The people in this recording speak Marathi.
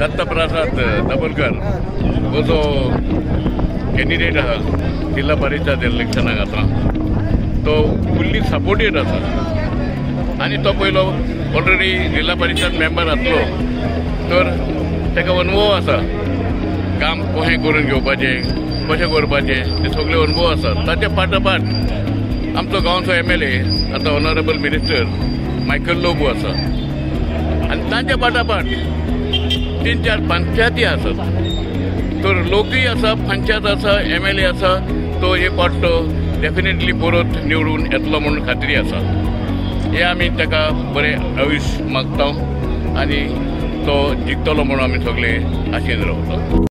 दत्तप्रसाद दबलकर. हो जो कॅन्डिडेट आसा जिल्हा परिषद इलेक्शनाक आतां तो फुल्ली सपोर्टेड आसा आनी तो पयलो ऑलरेडी जिल्हा परिषद मेंबर आसलो तर ताका अनुभव आसा काम कशें करून घेवपाचें कशें करपाचें ते सगळे अनुभव आसा ताच्या फाटोफाट आमचो गांवचो एम एल ए आतां ऑनरेबल मिनिस्टर मायकल लोबू आसा आनी तांच्या फाटाफाट तीन चार पंचायती आसात तर लोकही आसा पंचायत आसा एम एल ए आसा तो हे पावट डेफिनेटली परत निवडून येतलो म्हणून खात्री आसा हे आमी ताका बरें आयुश्य मागता आनी तो जिखतलो म्हणून आमी सगळे आशेन रावता